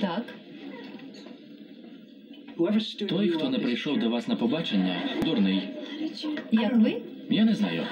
Так. Той, хто не прийшов до вас на побачення, дурний. Як ви? Я не знаю.